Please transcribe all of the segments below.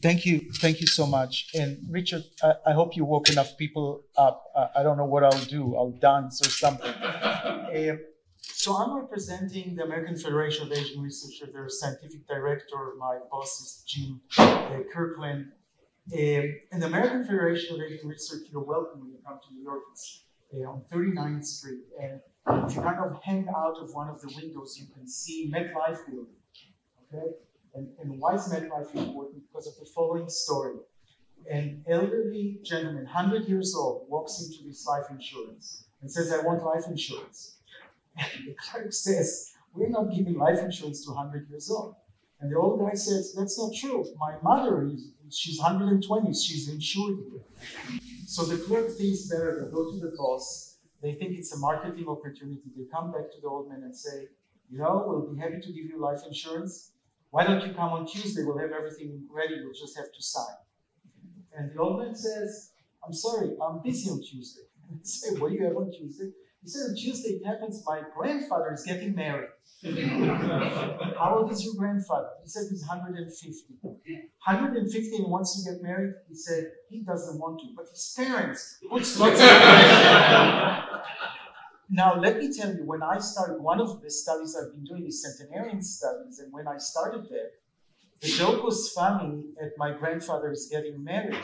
Thank you, thank you so much. And Richard, I, I hope you woke enough people up. I don't know what I'll do. I'll dance or something. Uh, so I'm representing the American Federation of Aging Research. Their scientific director, my boss is Jim uh, Kirkland. Um, and the American Federation of Aging Research, you're welcome when you come to New York. It's uh, on 39th Street. And if you kind of hang out of one of the windows, you can see MetLife building. Okay? And, and why is MetLife important? Because of the following story. An elderly gentleman, 100 years old, walks into this life insurance and says, I want life insurance. And the clerk says, We're not giving life insurance to 100 years old. And the old guy says, That's not true. My mother is, she's 120, she's insured here. So the clerk thinks better, they go to the boss, they think it's a marketing opportunity. They come back to the old man and say, You know, we'll be happy to give you life insurance. Why don't you come on Tuesday? We'll have everything ready, we'll just have to sign. And the old man says, I'm sorry, I'm busy on Tuesday. And say, What do you have on Tuesday? He said, On Tuesday it happens my grandfather is getting married. How old is your grandfather? He said he's 150. 150 and wants to get married? He said he doesn't want to, but his parents puts lots of Now, let me tell you, when I started, one of the studies I've been doing is centenarian studies, and when I started there, the joke was funny at my grandfather's getting married.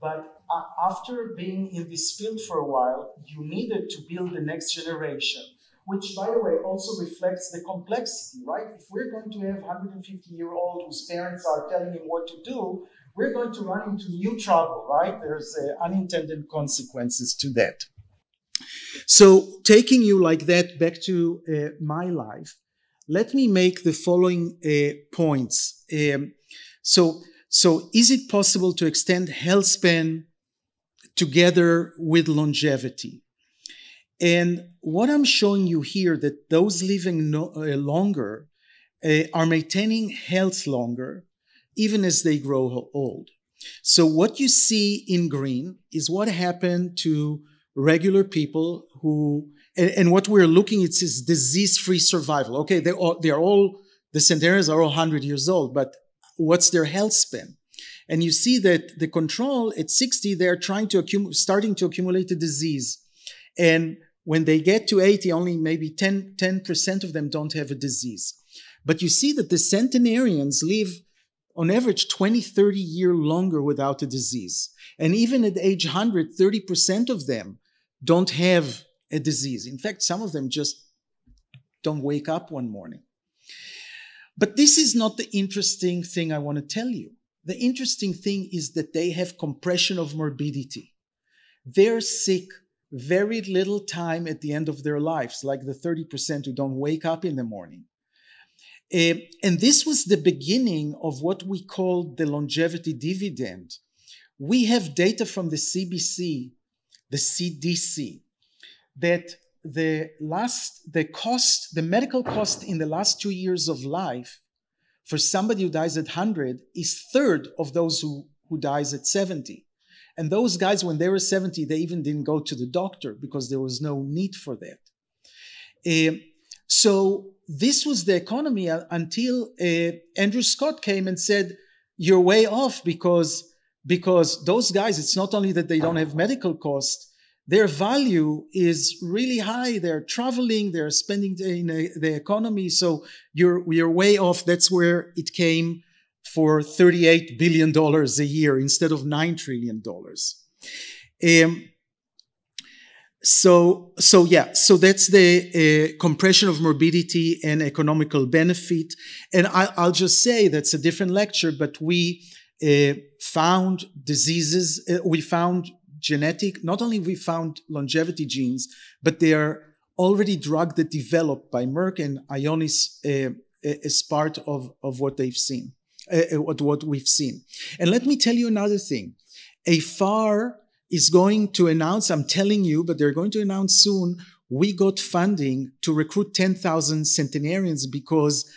But uh, after being in this field for a while, you needed to build the next generation which, by the way, also reflects the complexity, right? If we're going to have 150 year old whose parents are telling him what to do, we're going to run into new trouble, right? There's uh, unintended consequences to that. So, taking you like that back to uh, my life, let me make the following uh, points. Um, so, so is it possible to extend health span together with longevity? And what I'm showing you here that those living no, uh, longer uh, are maintaining health longer, even as they grow old. So what you see in green is what happened to regular people who, and, and what we're looking at is disease-free survival. Okay, they all, they're all, the centenarians are all 100 years old, but what's their health span? And you see that the control at 60, they're trying to accumulate, starting to accumulate the disease. And when they get to 80, only maybe 10, 10% of them don't have a disease. But you see that the centenarians live on average 20, 30 year longer without a disease. And even at age 100, 30% of them don't have a disease. In fact, some of them just don't wake up one morning. But this is not the interesting thing I want to tell you. The interesting thing is that they have compression of morbidity. They're sick very little time at the end of their lives, like the 30% who don't wake up in the morning. Uh, and this was the beginning of what we call the longevity dividend. We have data from the CBC, the CDC, that the last, the cost, the medical cost in the last two years of life for somebody who dies at 100 is third of those who, who dies at 70. And those guys, when they were 70, they even didn't go to the doctor because there was no need for that. Uh, so this was the economy until uh, Andrew Scott came and said, "You're way off because because those guys. It's not only that they don't have medical costs." Their value is really high. They're traveling, they're spending in the economy. So you're, you're way off. That's where it came for $38 billion a year instead of $9 trillion. Um, so, so yeah, so that's the uh, compression of morbidity and economical benefit. And I, will just say that's a different lecture, but we uh, found diseases, uh, we found genetic, not only we found longevity genes, but they are already drugs that developed by Merck and Ionis uh, as part of, of what they've seen uh, what, what we've seen. And let me tell you another thing. AFAR is going to announce, I'm telling you, but they're going to announce soon, we got funding to recruit 10,000 centenarians because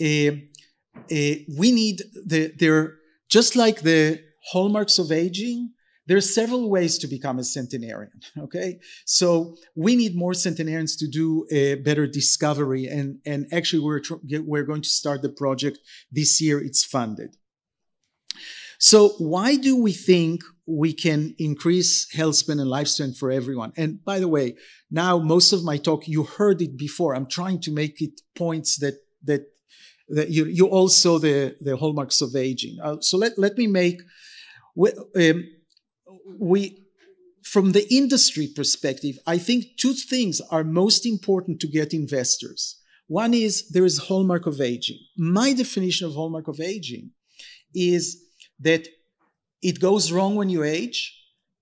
uh, uh, we need the, they're just like the hallmarks of aging, there are several ways to become a centenarian, okay? So we need more centenarians to do a better discovery, and, and actually we're, we're going to start the project this year, it's funded. So why do we think we can increase health span and lifespan for everyone? And by the way, now most of my talk, you heard it before. I'm trying to make it points that, that, you, you all saw the, the hallmarks of aging. Uh, so let, let me make, we, um, we, from the industry perspective, I think two things are most important to get investors. One is there is hallmark of aging. My definition of hallmark of aging is that it goes wrong when you age,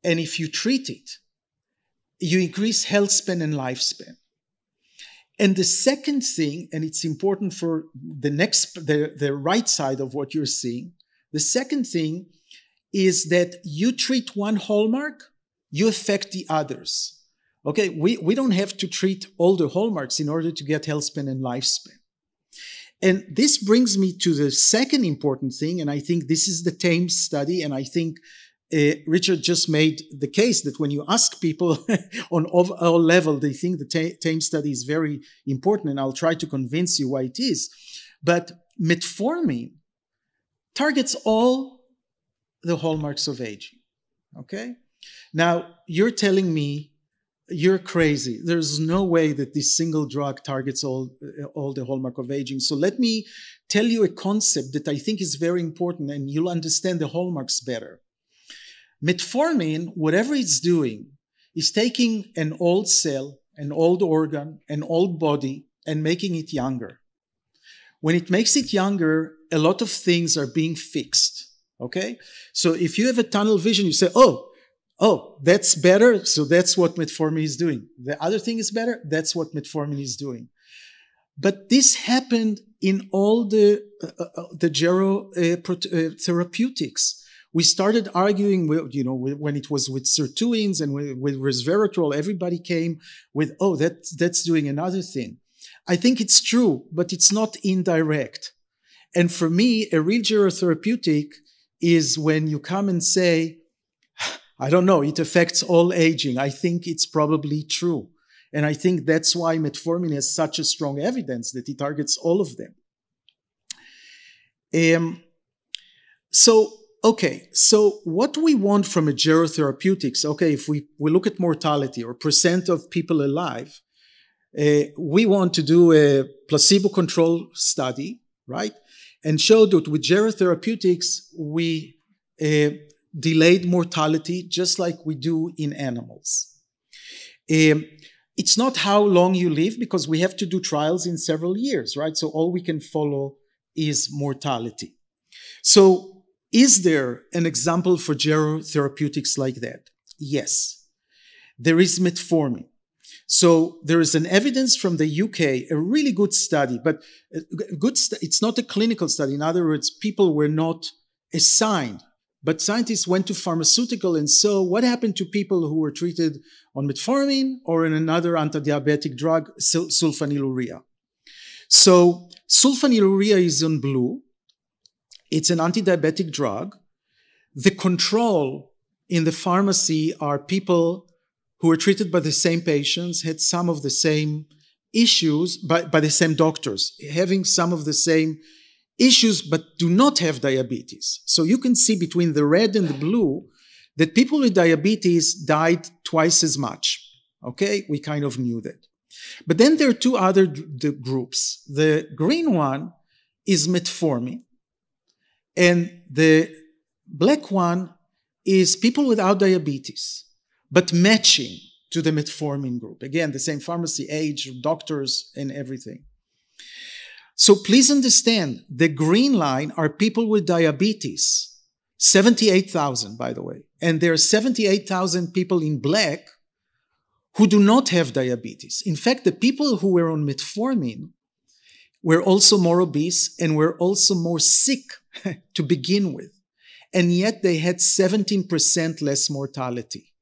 and if you treat it, you increase health span and lifespan. And the second thing, and it's important for the next, the, the right side of what you're seeing, the second thing is that you treat one hallmark, you affect the others. Okay, we, we don't have to treat all the hallmarks in order to get health span and lifespan. And this brings me to the second important thing, and I think this is the TAME study, and I think uh, Richard just made the case that when you ask people on all level, they think the TAME study is very important, and I'll try to convince you why it is. But metformin targets all the hallmarks of aging. Okay? Now, you're telling me you're crazy. There's no way that this single drug targets all, all the hallmark of aging. So let me tell you a concept that I think is very important and you'll understand the hallmarks better. Metformin, whatever it's doing, is taking an old cell, an old organ, an old body, and making it younger. When it makes it younger, a lot of things are being fixed. Okay? So if you have a tunnel vision, you say, oh, oh, that's better. So that's what metformin is doing. The other thing is better. That's what metformin is doing. But this happened in all the uh, uh, uh the gero uh, uh, therapeutics. We started arguing, with, you know, when it was with sirtuins and with, with resveratrol, everybody came with, oh, that, that's doing another thing. I think it's true, but it's not indirect. And for me, a real gerotherapeutic is when you come and say, I don't know. It affects all aging. I think it's probably true. And I think that's why metformin has such a strong evidence that it targets all of them. Um, so, okay, so what we want from a gerotherapeutics, okay, if we, we look at mortality or percent of people alive, uh, we want to do a placebo control study, right? And show that with gerotherapeutics, we uh, delayed mortality, just like we do in animals. Um, it's not how long you live because we have to do trials in several years, right? So all we can follow is mortality. So is there an example for gerotherapeutics like that? Yes. There is metformin. So there is an evidence from the UK, a really good study, but uh, good. St- it's not a clinical study. In other words, people were not assigned but scientists went to pharmaceutical and saw what happened to people who were treated on metformin or in another anti-diabetic drug, sul- sulfonylurea. So sulfonylurea is in blue. It's an anti-diabetic drug. The control in the pharmacy are people who were treated by the same patients, had some of the same issues by, by the same doctors, having some of the same issues but do not have diabetes. So you can see between the red and the blue that people with diabetes died twice as much. Okay, we kind of knew that. But then there are two other groups. The green one is metformin, and the black one is people without diabetes, but matching to the metformin group. Again, the same pharmacy, age, doctors, and everything. So please understand the green line are people with diabetes. 78,000, by the way. And there are 78,000 people in black who do not have diabetes. In fact, the people who were on metformin were also more obese and were also more sick to begin with. And yet they had 17% less mortality.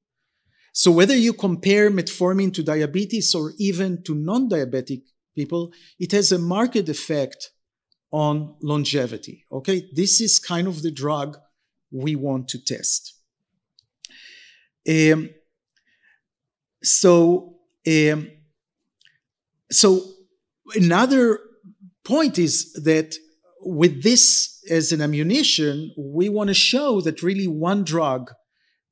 So whether you compare metformin to diabetes or even to non-diabetic people, it has a marked effect on longevity. Okay, this is kind of the drug we want to test. Um, so, um, so another point is that with this as an ammunition, we want to show that really one drug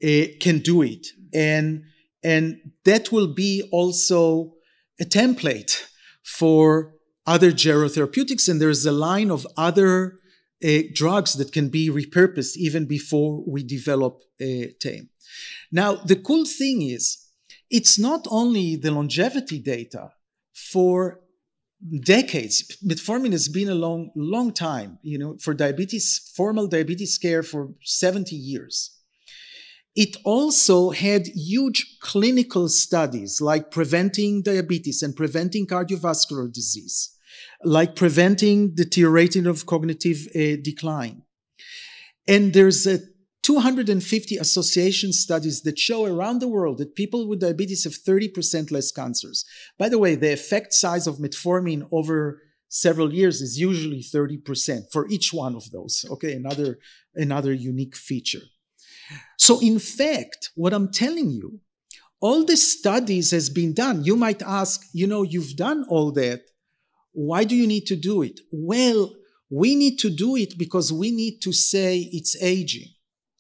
uh, can do it. And, and that will be also a template for other gerotherapeutics. And there's a line of other uh, drugs that can be repurposed even before we develop uh, TAME. Now, the cool thing is, it's not only the longevity data for decades. Metformin has been a long, long time, you know, for diabetes, formal diabetes care for 70 years. It also had huge clinical studies like preventing diabetes and preventing cardiovascular disease, like preventing deteriorating of cognitive uh, decline. And there's a 250 association studies that show around the world that people with diabetes have 30% less cancers. By the way, the effect size of metformin over several years is usually 30% for each one of those. Okay, another, another unique feature. So in fact, what I'm telling you, all the studies has been done. You might ask, you know, you've done all that. Why do you need to do it? Well, we need to do it because we need to say it's aging.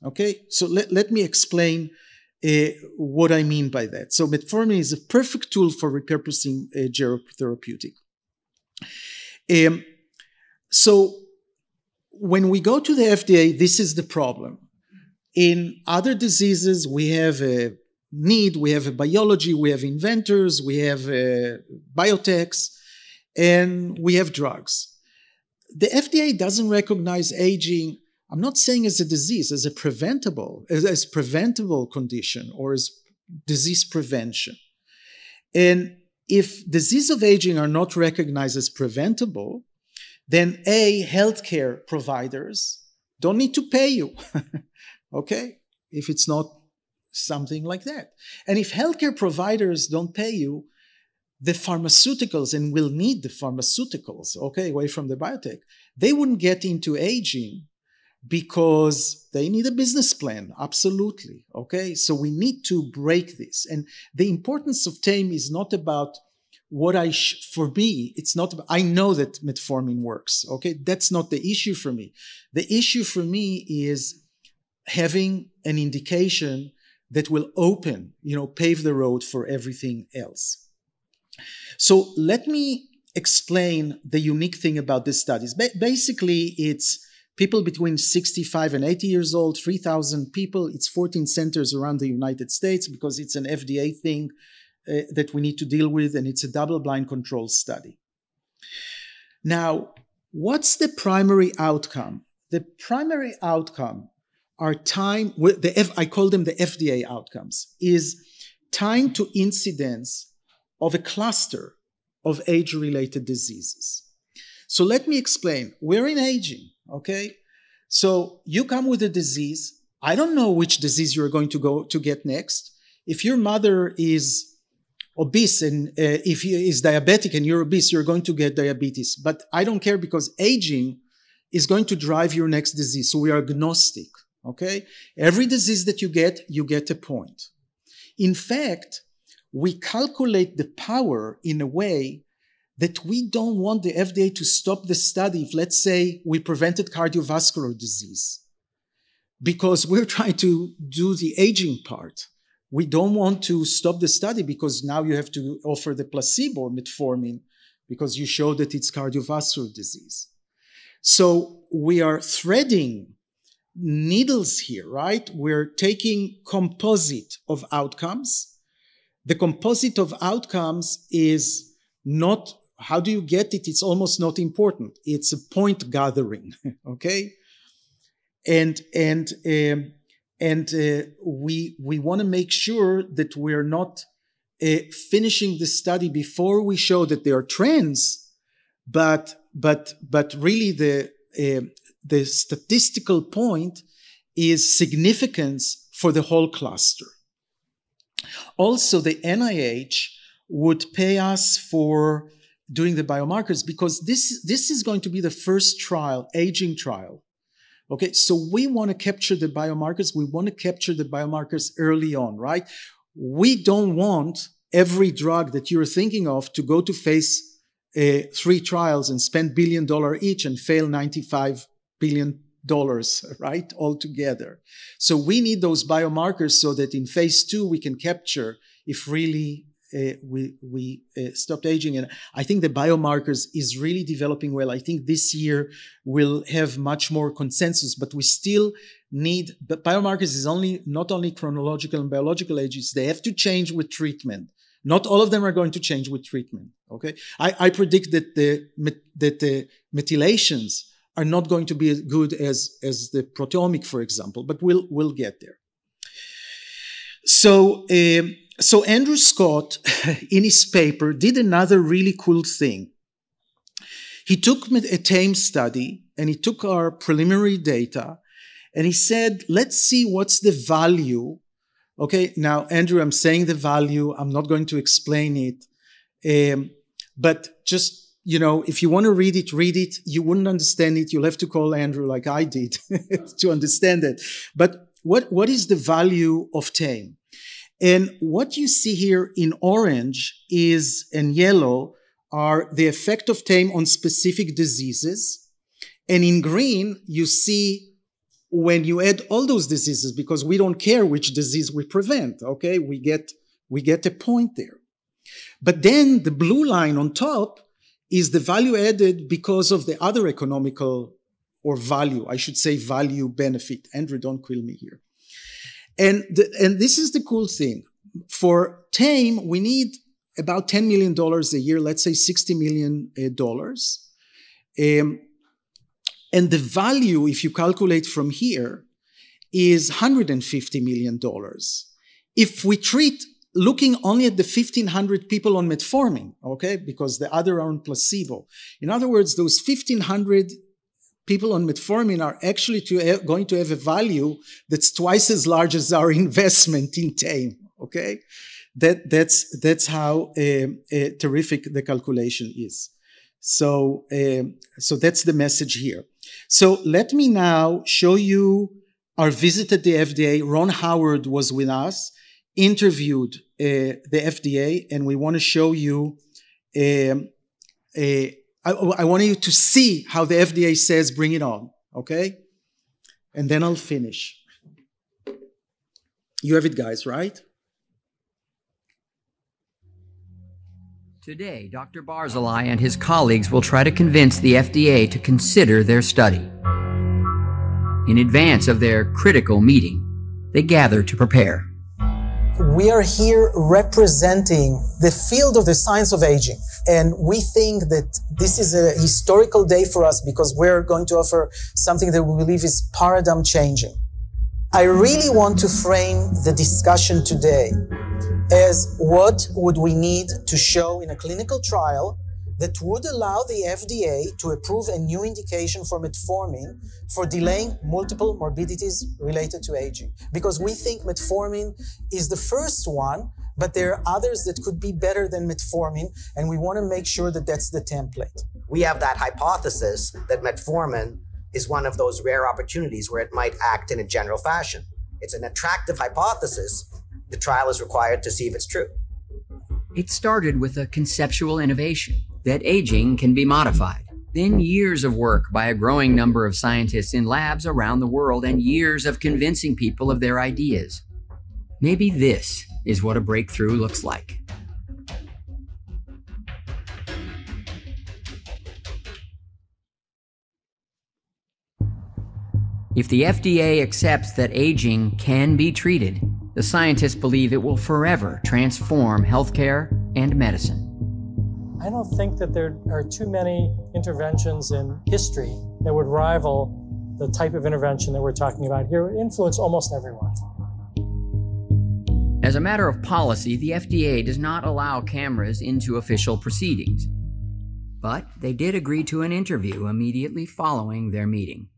Okay, so let, let me explain uh, what I mean by that. So metformin is a perfect tool for repurposing a gerotherapeutic. Um, so when we go to the FDA, this is the problem. In other diseases, we have a need, we have a biology, we have inventors, we have uh, biotechs, and we have drugs. The FDA doesn't recognize aging I'm not saying as a disease, as a preventable, as, as preventable condition or as disease prevention. And if disease of aging are not recognized as preventable, then A, healthcare providers don't need to pay you. okay? If it's not something like that. And if healthcare providers don't pay you, the pharmaceuticals, and will need the pharmaceuticals, okay, away from the biotech, they wouldn't get into aging because they need a business plan absolutely okay? So we need to break this. And the importance of tame is not about what i sh- for me it's not about, i know that metformin works okay? That's not the issue for me. The issue for me is having an indication that will open you know pave the road for everything else. So let me explain the unique thing about these studies ba- basically it's people between 65 and 80 years old, 3,000 people. It's 14 centers around the United States because it's an FDA thing uh, that we need to deal with, and it's a double blind control study. Now, what's the primary outcome? The primary outcome are time, the F, I call them the FDA outcomes, is time to incidence of a cluster of age related diseases. So let me explain. We're in aging. Okay. So you come with a disease. I don't know which disease you're going to go to get next. If your mother is obese and uh, if he is diabetic and you're obese, you're going to get diabetes. But I don't care because aging is going to drive your next disease. So we are agnostic. Okay. Every disease that you get, you get a point. In fact, we calculate the power in a way that we don't want the FDA to stop the study if, let's say, we prevented cardiovascular disease because we're trying to do the aging part. We don't want to stop the study because now you have to offer the placebo metformin because you show that it's cardiovascular disease. So we are threading needles here, right? We're taking composite of outcomes. The composite of outcomes is not how do you get it? It's almost not important. It's a point gathering, okay? And and um, and uh, we we want to make sure that we're not uh, finishing the study before we show that there are trends, but but but really the uh, the statistical point is significance for the whole cluster. Also, the NIH would pay us for doing the biomarkers because this, this is going to be the first trial, aging trial. Okay, so we want to capture the biomarkers. We want to capture the biomarkers early on, right? We don't want every drug that you're thinking of to go to phase uh, three trials and spend billion dollar each and fail 95 billion dollars, right? Altogether. So we need those biomarkers so that in phase two we can capture if really we we uh, stopped aging. And I think the biomarkers is really developing well. I think this year we'll have much more consensus, but we still need the biomarkers is only not only chronological and biological ages. They have to change with treatment. Not all of them are going to change with treatment. Okay, I, I predict that the that the methylations are not going to be as good as as the proteomic, for example, but we'll we'll get there. So. Um, so Andrew Scott, in his paper, did another really cool thing. He took a TAME study and he took our preliminary data and he said, let's see what's the value. Okay, now, Andrew, I'm saying the value. I'm not going to explain it. Um, but just, you know, if you want to read it, read it. You wouldn't understand it. You'll have to call Andrew like I did to understand it. But what, what is the value of TAME? And what you see here in orange is, and yellow, are the effect of TAME on specific diseases. And in green, you see when you add all those diseases, because we don't care which disease we prevent, okay? We get, we get a point there. But then the blue line on top is the value added because of the other economical or value, I should say value benefit. Andrew, don't kill me here. And, the, and this is the cool thing. For TAME, we need about $10 million a year, let's say $60 million. Um, and the value, if you calculate from here, is $150 million. If we treat looking only at the 1500 people on metformin, okay, because the other are on placebo. In other words, those 1500 people on metformin are actually to, going to have a value that's twice as large as our investment in TAME. Okay, that that's that's how uh, uh, terrific the calculation is. So uh, so that's the message here. So let me now show you our visit at the FDA. Ron Howard was with us, interviewed uh, the FDA, and we want to show you. Um, a I, I want you to see how the FDA says bring it on, okay? And then I'll finish. You have it, guys, right? Today, Dr. Barzilai and his colleagues will try to convince the FDA to consider their study. In advance of their critical meeting, they gather to prepare. We are here representing the field of the science of aging. And we think that this is a historical day for us because we're going to offer something that we believe is paradigm changing. I really want to frame the discussion today as what would we need to show in a clinical trial that would allow the FDA to approve a new indication for metformin for delaying multiple morbidities related to aging. Because we think metformin is the first one but there are others that could be better than metformin, and we want to make sure that that's the template. We have that hypothesis that metformin is one of those rare opportunities where it might act in a general fashion. It's an attractive hypothesis. The trial is required to see if it's true. It started with a conceptual innovation that aging can be modified. Then years of work by a growing number of scientists in labs around the world and years of convincing people of their ideas. Maybe this is what a breakthrough looks like. If the FDA accepts that aging can be treated, the scientists believe it will forever transform healthcare and medicine. I don't think that there are too many interventions in history that would rival the type of intervention that we're talking about here, would influence almost everyone. As a matter of policy, the FDA does not allow cameras into official proceedings. But they did agree to an interview immediately following their meeting.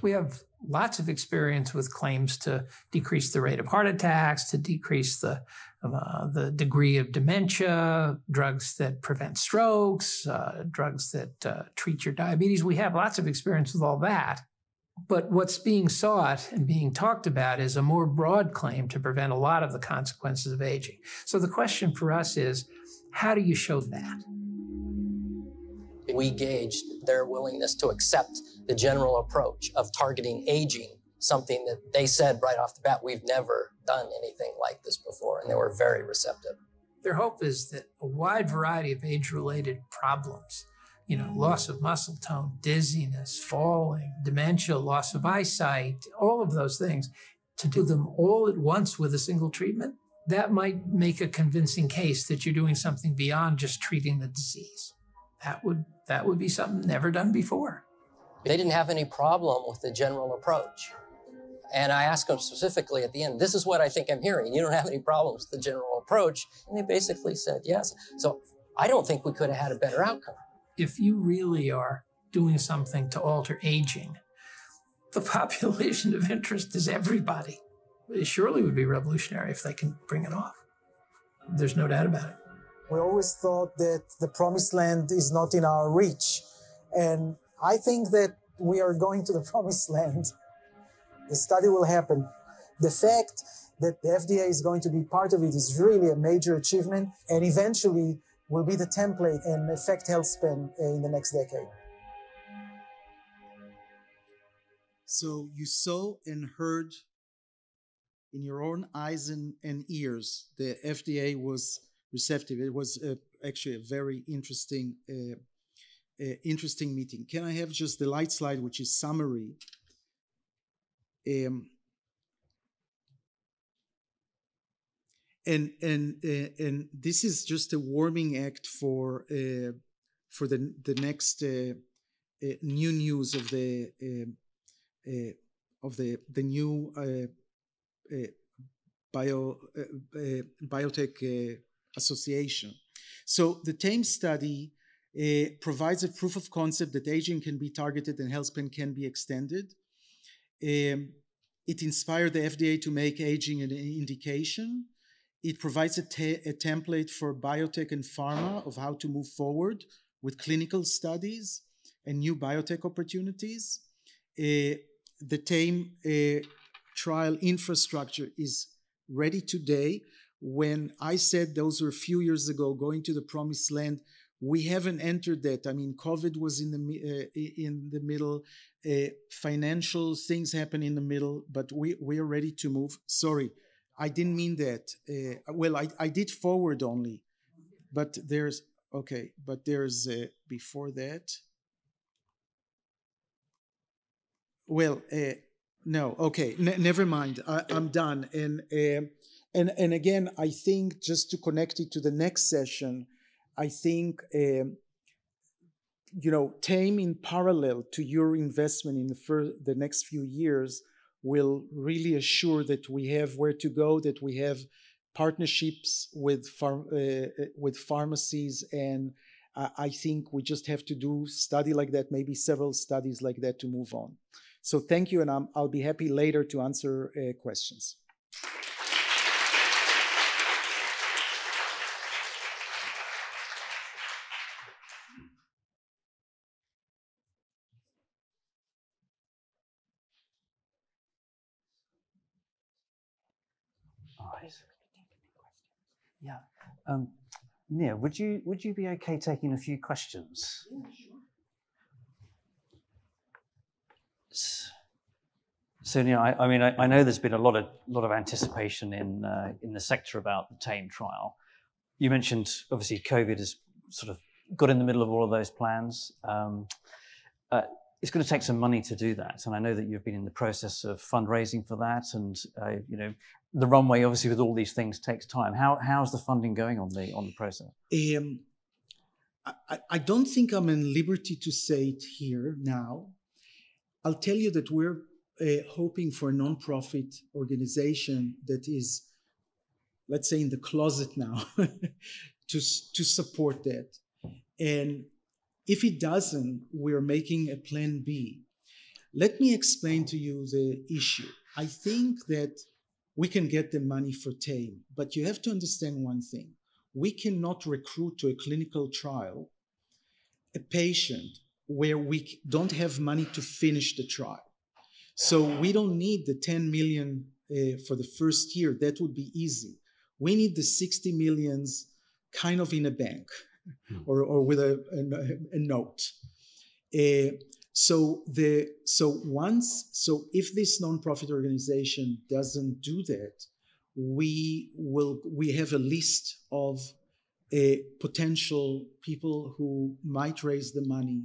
We have lots of experience with claims to decrease the rate of heart attacks, to decrease the uh, the degree of dementia, drugs that prevent strokes, uh, drugs that uh, treat your diabetes. We have lots of experience with all that. But what's being sought and being talked about is a more broad claim to prevent a lot of the consequences of aging. So the question for us is How do you show that? We gauged their willingness to accept the general approach of targeting aging, something that they said right off the bat, we've never done anything like this before, and they were very receptive. Their hope is that a wide variety of age related problems, you know, loss of muscle tone, dizziness, falling, dementia, loss of eyesight, all of those things, to do them all at once with a single treatment, that might make a convincing case that you're doing something beyond just treating the disease. That would that would be something never done before. They didn't have any problem with the general approach. And I asked them specifically at the end, this is what I think I'm hearing. You don't have any problems with the general approach. And they basically said yes. So I don't think we could have had a better outcome. If you really are doing something to alter aging, the population of interest is everybody. It surely would be revolutionary if they can bring it off. There's no doubt about it. We always thought that the promised land is not in our reach. And I think that we are going to the promised land. The study will happen. The fact that the FDA is going to be part of it is really a major achievement and eventually will be the template and affect health span eh, in the next decade. So you saw and heard in your own eyes and, and ears the FDA was receptive. It was uh, actually a very interesting, uh, uh, interesting meeting. Can I have just the light slide, which is summary? Um, and and uh, and this is just a warming act for uh, for the the next uh, new news of the um, of the the new bio biotech association. So the TAME study uh, provides a proof of concept that aging can be targeted and health span can be extended. Um, it inspired the FDA to make aging an indication. It provides a, a, template for biotech and pharma of how to move forward with clinical studies and new biotech opportunities. Uh, the TAME uh, trial infrastructure is ready today. When I said those were a few years ago, going to the promised land, we haven't entered that. I mean, COVID was in the uh, in the middle, uh, financial things happen in the middle, but we we are ready to move. Sorry, I didn't mean that. Uh, well, I I did forward only, but there's okay, but there's uh, before that. Well, uh, no, okay, N- never mind. I, am done. And uh, and and again, I think just to connect it to the next session I think, um, you know, TAME in parallel to your investment in the, first, the next few years will really assure that we have where to go, that we have partnerships with phar- uh, uh with pharmacies, and uh, I think we just have to do study like that, maybe several studies like that to move on. So thank you, and i will be happy later to answer uh, questions. Yeah. Um, Nir, would you would you be okay taking a few questions? Yeah, sure. So, you know, I, I mean, I, I, know there's been a lot of lot of anticipation in uh, in the sector about the TAME trial. You mentioned obviously COVID has sort of got in the middle of all of those plans. Um, uh, it's going to take some money to do that, and I know that you've been in the process of fundraising for that, and uh, you know, the runway, obviously, with all these things takes time. How how's the funding going on the on the process? Um, I, I don't think I'm in liberty to say it here now. I'll tell you that we're uh, hoping for a nonprofit organization that is, let's say, in the closet now, to to support that. And if it doesn't, we're making a plan B. Let me explain to you the issue. I think that we can get the money for TAME, but you have to understand one thing. We cannot recruit to a clinical trial a patient where we don't have money to finish the trial. So we don't need the 10 million uh, for the first year. That would be easy. We need the 60 millions kind of in a bank hmm. or, or with a, a, a note. Uh, so the so once so if this nonprofit organization doesn't do that, we will we have a list of uh, potential people who might raise the money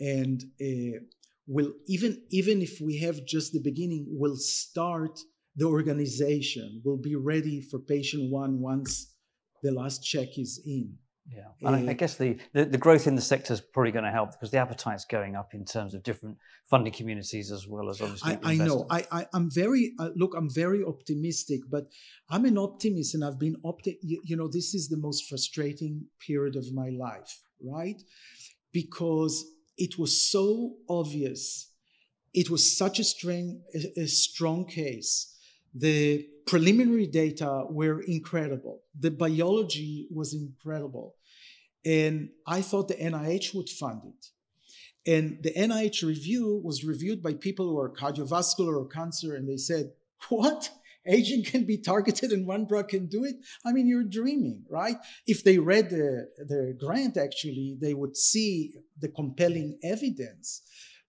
and uh, will even even if we have just the beginning will start the organization will be ready for patient one once the last check is in yeah, and I, I guess the, the, the, growth in the sector is probably going to help because the appetite's going up in terms of different funding communities as well as obviously. I, I know. I, I am very uh, look. I'm very optimistic, but I'm an optimist, and I've been opti- you, you know, this is the most frustrating period of my life, right? Because it was so obvious. It was such a strong, a, a strong case. The preliminary data were incredible. The biology was incredible. And I thought the NIH would fund it. And the NIH review was reviewed by people who are cardiovascular or cancer, and they said, What? Aging can be targeted and one drug can do it? I mean, you're dreaming, right? If they read the, the grant, actually, they would see the compelling evidence.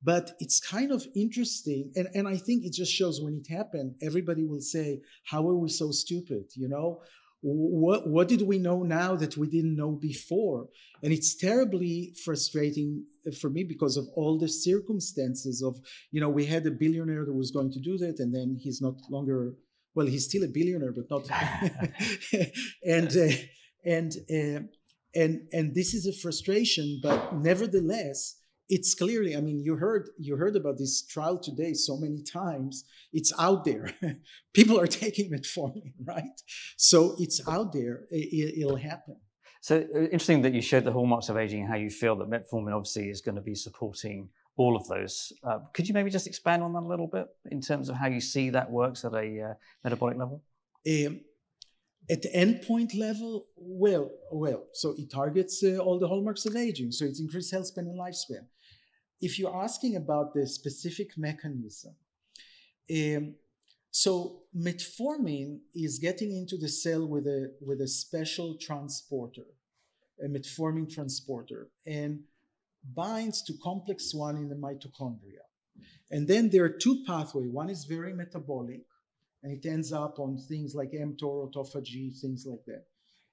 But it's kind of interesting. And, and I think it just shows when it happened, everybody will say, How are we so stupid? You know, what, what did we know now that we didn't know before? And it's terribly frustrating for me because of all the circumstances of, you know, we had a billionaire that was going to do that, and then he's not longer, well, he's still a billionaire, but not. and, uh, and, uh, and, and this is a frustration, but nevertheless, it's clearly i mean you heard you heard about this trial today so many times it's out there. People are taking metformin right? So it's out there it, will happen. So uh, interesting that you showed the hallmarks of aging and how you feel that metformin obviously is going to be supporting all of those. Uh, could you maybe just expand on that a little bit in terms of how you see that works at a uh, metabolic level? Um, at the endpoint level, well, well, so it targets uh, all the hallmarks of aging. So it's increased health span and lifespan if you're asking about the specific mechanism, um, so metformin is getting into the cell with a with a special transporter, a metformin transporter, and binds to complex one in the mitochondria. And then there are two pathways. One is very metabolic, and it ends up on things like mTOR, autophagy, things like that.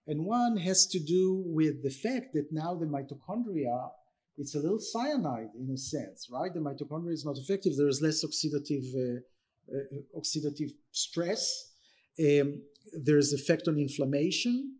And one has to do with the fact that now the mitochondria it's a little cyanide in a sense, right? The mitochondria is not effective. There is less oxidative uh, uh, oxidative stress. Um, there's effect on inflammation,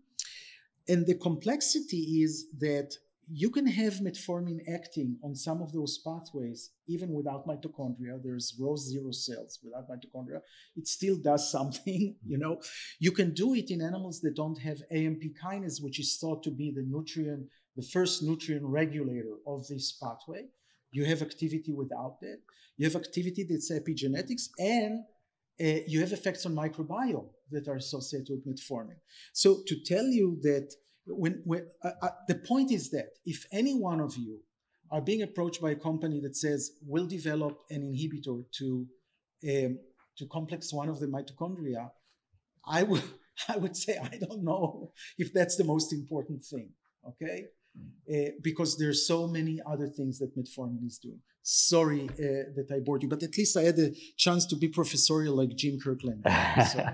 and the complexity is that you can have metformin acting on some of those pathways even without mitochondria. There's rho zero cells without mitochondria. It still does something, you know. You can do it in animals that don't have AMP kinase, which is thought to be the nutrient the first nutrient regulator of this pathway. You have activity without that. You have activity that's epigenetics, and uh, you have effects on microbiome that are associated with metformin. So to tell you that when, when uh, uh, the point is that if any one of you are being approached by a company that says we'll develop an inhibitor to um, to complex one of the mitochondria, I would I would say I don't know if that's the most important thing. Okay, uh, because there's so many other things that metformin is doing. Sorry uh, that I bored you, but at least I had a chance to be professorial like Jim Kirkland. So.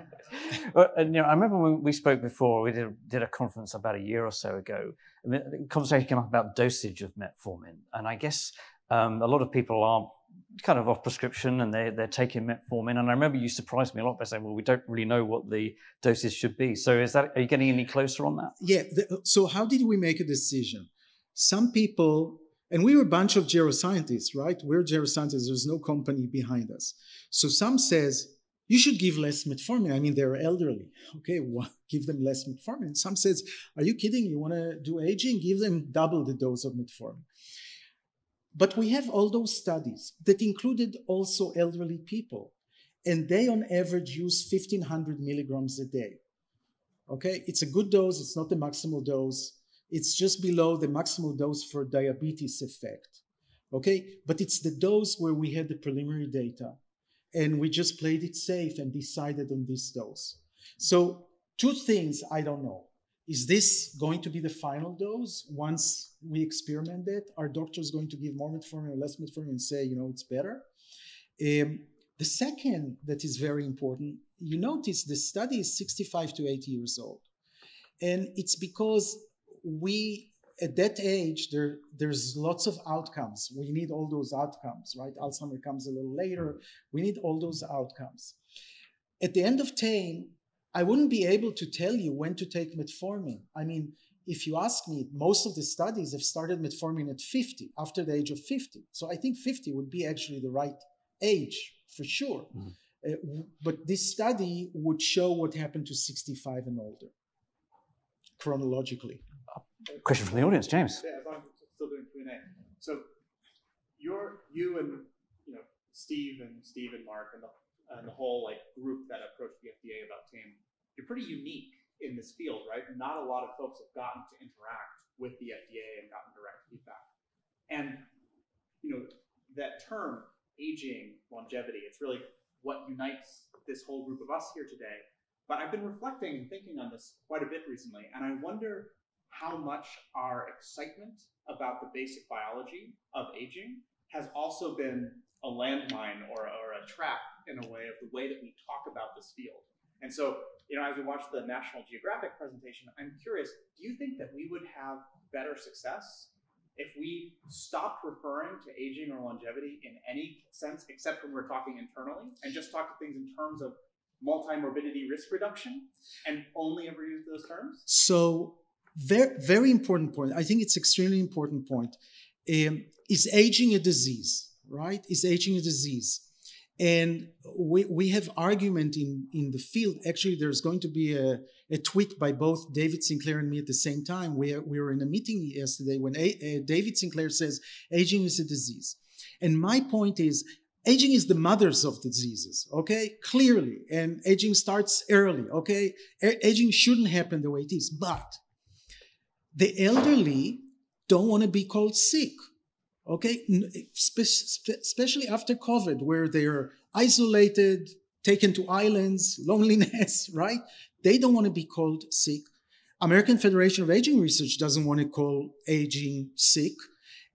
well, and, you know, I remember when we spoke before, we did, did a conference about a year or so ago. I mean, the conversation came up about dosage of metformin, and I guess um, a lot of people are kind of off prescription and they're, they're taking metformin. And I remember you surprised me a lot by saying, well, we don't really know what the doses should be. So is that, are you getting any closer on that? Yeah. The, so how did we make a decision? Some people, and we were a bunch of geroscientists, right? We're geroscientists. There's no company behind us. So some says, you should give less metformin. I mean, they're elderly. Okay, well, give them less metformin. Some says, are you kidding? You want to do aging? Give them double the dose of metformin. But we have all those studies that included also elderly people, and they on average use 1500 milligrams a day. Okay, it's a good dose, it's not the maximal dose, it's just below the maximal dose for diabetes effect. Okay, but it's the dose where we had the preliminary data, and we just played it safe and decided on this dose. So, two things I don't know. Is this going to be the final dose once we experiment it? Are doctors going to give more metformin or less metformin and say, you know, it's better? Um, the second that is very important, you notice the study is 65 to 80 years old. And it's because we, at that age, there, there's lots of outcomes. We need all those outcomes, right? Alzheimer comes a little later. We need all those outcomes. At the end of TAME, I wouldn't be able to tell you when to take metformin. I mean, if you ask me, most of the studies have started metformin at 50, after the age of 50. So I think 50 would be actually the right age for sure. Mm. Uh, but this study would show what happened to 65 and older chronologically. Question from the audience, James. Yeah, I'm still doing Q and A. So, you're you and you know Steve and Steve and Mark and the and the whole like group that approached the FDA about TAME, you're pretty unique in this field, right? Not a lot of folks have gotten to interact with the FDA and gotten direct feedback. And you know that term aging longevity, it's really what unites this whole group of us here today. But I've been reflecting and thinking on this quite a bit recently, and I wonder how much our excitement about the basic biology of aging has also been a landmine or, or a trap in a way of the way that we talk about this field. And so, you know, as we watch the National Geographic presentation, I'm curious, do you think that we would have better success if we stopped referring to aging or longevity in any sense except when we're talking internally and just talk to things in terms of multi-morbidity risk reduction and only ever use those terms? So very, very important point. I think it's extremely important point. Um, is aging a disease? right? Is aging a disease? And we, we have argument in, in the field. Actually, there's going to be a, a tweet by both David Sinclair and me at the same time. We, we were in a meeting yesterday when a, David Sinclair says aging is a disease. And my point is, aging is the mothers of diseases, okay? Clearly. And aging starts early, okay? A- aging shouldn't happen the way it is. But the elderly don't want to be called sick okay? Especially after COVID, where they're isolated, taken to islands, loneliness, right? They don't want to be called sick. American Federation of Aging Research doesn't want to call aging sick.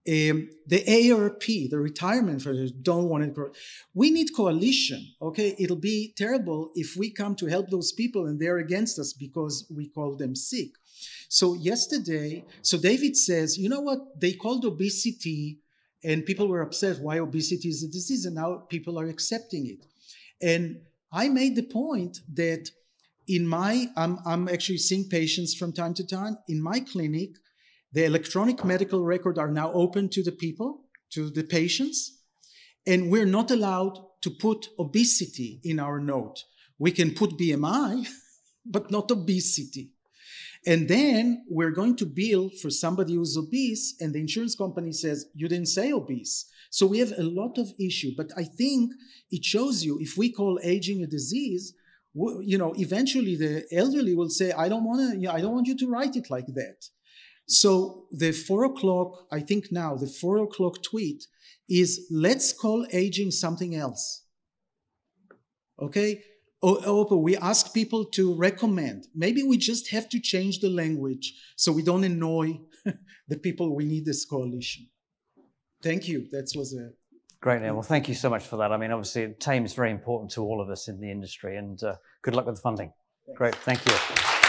Um, the ARP, the retirement federation, don't want to. We need coalition. Okay, it'll be terrible if we come to help those people and they're against us because we call them sick. So yesterday, so David says, you know what? They called obesity and people were upset why obesity is a disease, and now people are accepting it. And I made the point that in my, I'm, I'm actually seeing patients from time to time. In my clinic, the electronic medical record are now open to the people, to the patients, and we're not allowed to put obesity in our note. We can put BMI, but not obesity. And then we're going to bill for somebody who's obese, and the insurance company says, You didn't say obese. So we have a lot of issue. But I think it shows you if we call aging a disease, you know, eventually the elderly will say, I don't want to, I don't want you to write it like that. So the four o'clock, I think now, the four o'clock tweet is let's call aging something else. Okay? Opa, we ask people to recommend. Maybe we just have to change the language so we don't annoy the people we need this coalition. Thank you. That was a Great, Nir. Well, thank you so much for that. I mean, obviously, TAME is very important to all of us in the industry, and uh, good luck with the funding. Thanks. Great, thank you.